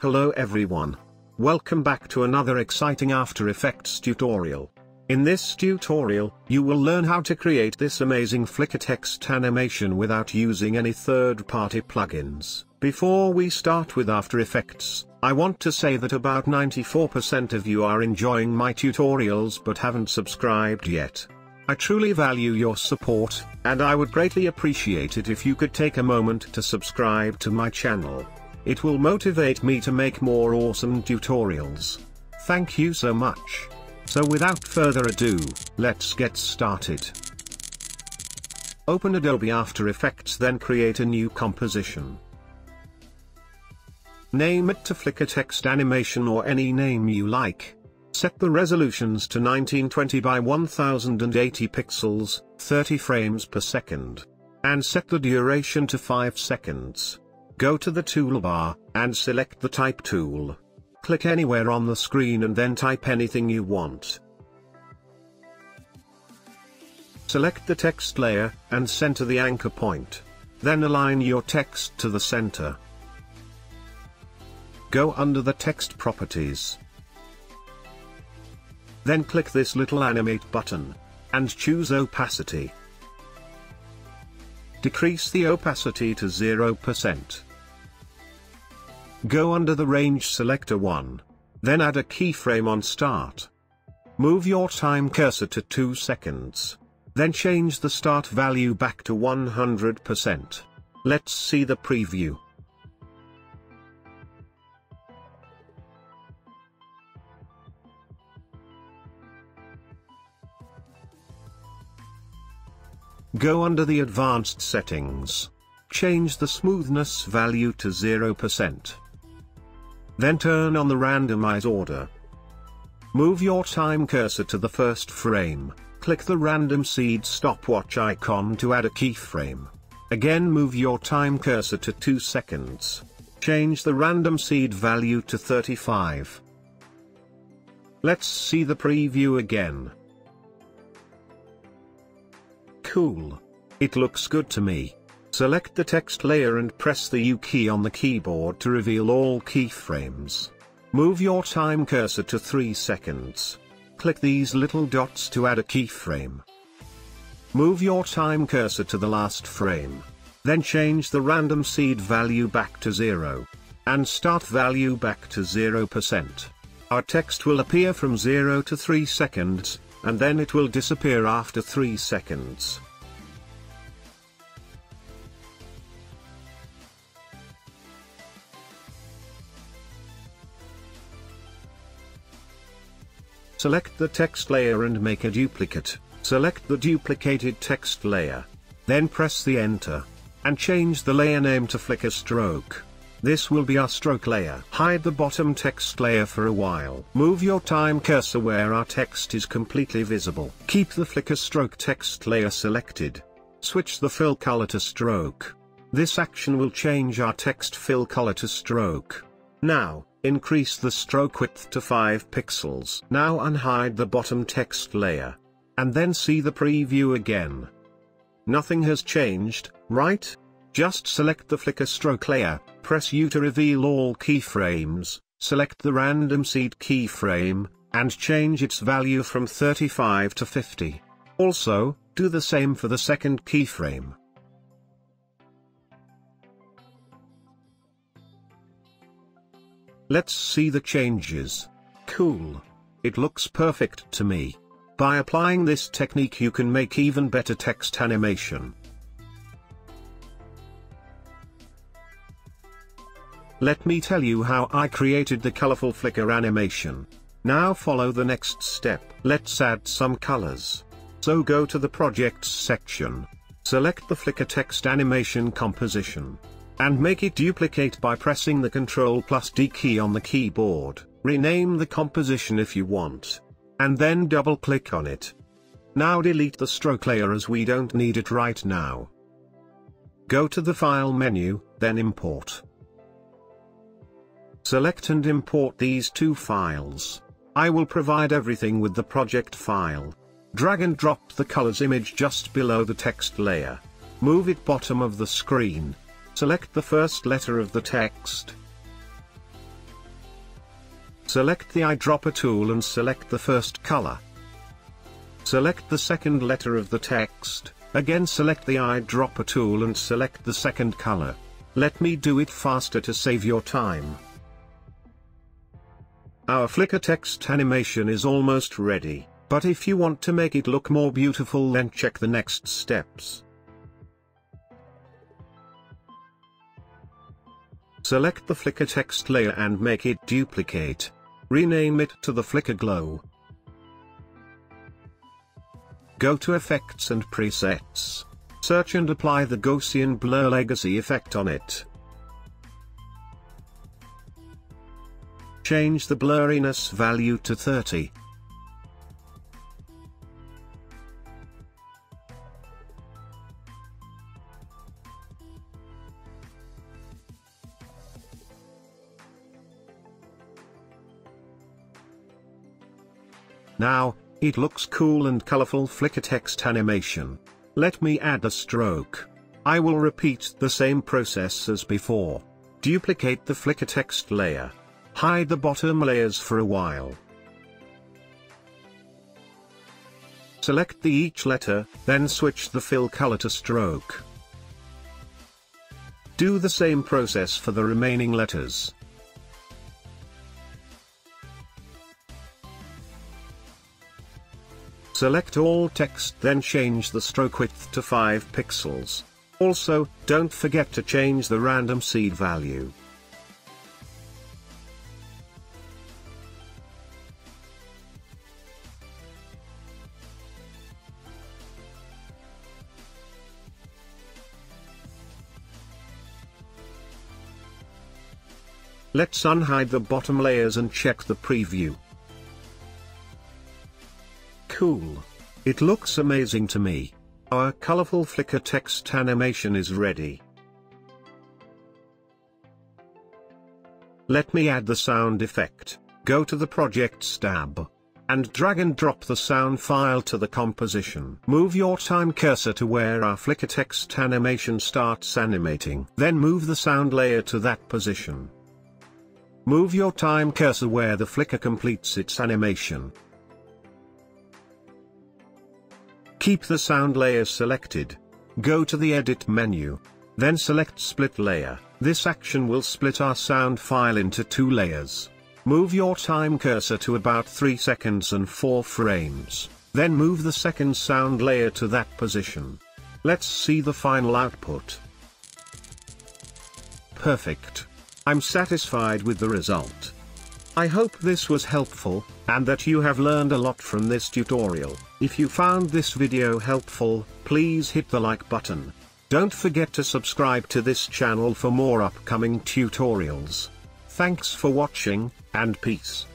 Hello everyone. Welcome back to another exciting After Effects tutorial. In this tutorial, you will learn how to create this amazing Flicker text animation without using any third-party plugins. Before we start with After Effects, I want to say that about 94% of you are enjoying my tutorials but haven't subscribed yet. I truly value your support, and I would greatly appreciate it if you could take a moment to subscribe to my channel. It will motivate me to make more awesome tutorials. Thank you so much. So without further ado, let's get started. Open Adobe After Effects then create a new composition. Name it to Flicker Text Animation or any name you like. Set the resolutions to 1920 by 1080 pixels, 30 frames per second. And set the duration to 5 seconds. Go to the toolbar, and select the Type tool. Click anywhere on the screen and then type anything you want. Select the text layer, and center the anchor point. Then align your text to the center. Go under the text properties. Then click this little animate button. And choose opacity. Decrease the opacity to 0%. Go under the range selector 1. Then add a keyframe on start. Move your time cursor to 2 seconds. Then change the start value back to 100%. Let's see the preview. Go under the advanced settings. Change the smoothness value to 0%. Then turn on the randomize order. Move your time cursor to the first frame, click the random seed stopwatch icon to add a keyframe. Again move your time cursor to 2 seconds. Change the random seed value to 35. Let's see the preview again. Cool. It looks good to me. Select the text layer and press the U key on the keyboard to reveal all keyframes. Move your time cursor to 3 seconds. Click these little dots to add a keyframe. Move your time cursor to the last frame. Then change the random seed value back to 0. And start value back to 0%. Our text will appear from 0 to 3 seconds, and then it will disappear after 3 seconds. Select the text layer and make a duplicate. Select the duplicated text layer. Then press the enter. And change the layer name to Flicker Stroke. This will be our stroke layer. Hide the bottom text layer for a while. Move your time cursor where our text is completely visible. Keep the Flicker Stroke text layer selected. Switch the fill color to stroke. This action will change our text fill color to stroke. Now, Increase the stroke width to 5 pixels. Now unhide the bottom text layer. And then see the preview again. Nothing has changed, right? Just select the flicker stroke layer, press U to reveal all keyframes, select the random seed keyframe, and change its value from 35 to 50. Also, do the same for the second keyframe. Let's see the changes. Cool. It looks perfect to me. By applying this technique you can make even better text animation. Let me tell you how I created the colorful flicker animation. Now follow the next step. Let's add some colors. So go to the projects section. Select the flicker text animation composition. And make it duplicate by pressing the Ctrl plus D key on the keyboard. Rename the composition if you want. And then double click on it. Now delete the stroke layer as we don't need it right now. Go to the File menu, then Import. Select and import these two files. I will provide everything with the project file. Drag and drop the colors image just below the text layer. Move it bottom of the screen. Select the first letter of the text. Select the eyedropper tool and select the first color. Select the second letter of the text, again select the eyedropper tool and select the second color. Let me do it faster to save your time. Our Flicker text animation is almost ready, but if you want to make it look more beautiful then check the next steps. Select the Flicker text layer and make it duplicate. Rename it to the Flicker Glow. Go to Effects and Presets. Search and apply the Gaussian Blur Legacy effect on it. Change the blurriness value to 30. Now, it looks cool and colorful Flicker text animation. Let me add a stroke. I will repeat the same process as before. Duplicate the Flicker text layer. Hide the bottom layers for a while. Select the each letter, then switch the fill color to stroke. Do the same process for the remaining letters. Select all text then change the stroke width to 5 pixels. Also, don't forget to change the random seed value. Let's unhide the bottom layers and check the preview. Cool. It looks amazing to me. Our colorful Flicker text animation is ready. Let me add the sound effect. Go to the Projects tab. And drag and drop the sound file to the composition. Move your time cursor to where our Flicker text animation starts animating. Then move the sound layer to that position. Move your time cursor where the Flicker completes its animation. Keep the sound layer selected. Go to the Edit menu. Then select Split Layer. This action will split our sound file into two layers. Move your time cursor to about 3 seconds and 4 frames. Then move the second sound layer to that position. Let's see the final output. Perfect. I'm satisfied with the result. I hope this was helpful, and that you have learned a lot from this tutorial. If you found this video helpful, please hit the like button. Don't forget to subscribe to this channel for more upcoming tutorials. Thanks for watching, and peace.